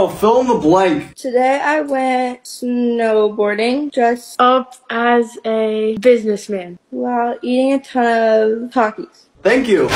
Oh, fill in the blank. Today I went snowboarding dressed Up as a businessman. while eating a ton of Takis. Thank you.